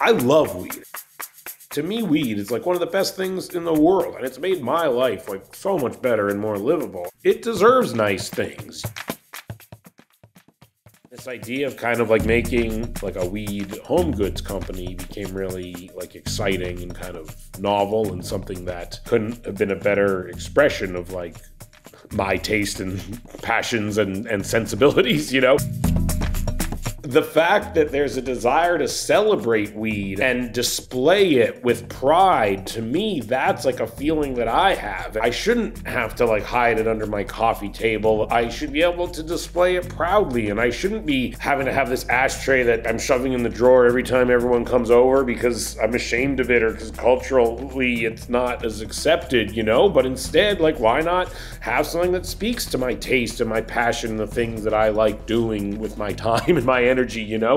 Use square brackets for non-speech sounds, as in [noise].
I love weed. To me, weed is like one of the best things in the world, and it's made my life like so much better and more livable. It deserves nice things. This idea of kind of like making like a weed home goods company became really like exciting and kind of novel and something that couldn't have been a better expression of like my taste and [laughs] passions and, and sensibilities, you know? The fact that there's a desire to celebrate weed and display it with pride to me that's like a feeling that i have. I shouldn't have to like hide it under my coffee table. I should be able to display it proudly and i shouldn't be having to have this ashtray that i'm shoving in the drawer every time everyone comes over because i'm ashamed of it or because culturally it's not as accepted you know? But instead like why not have something that speaks to my taste and my passion and the things that i like doing with my [laughs] time and my energy energy, you know?